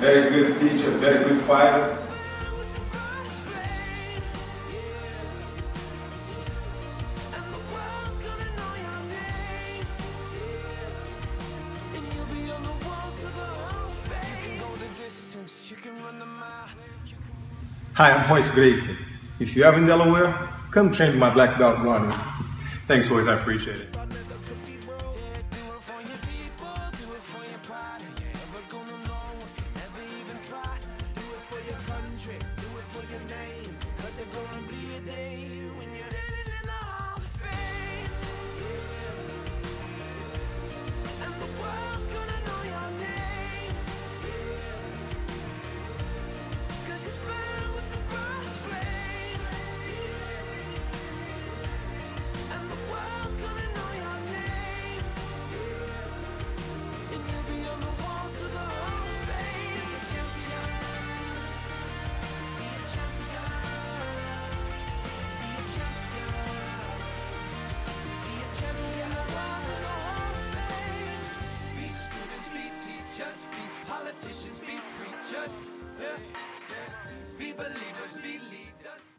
very good teacher, very good fighter. Hi, I'm Royce Gracie. If you're ever in Delaware, come train my black belt Ronnie. Thanks, Royce. I appreciate it. Be believers, be leaders.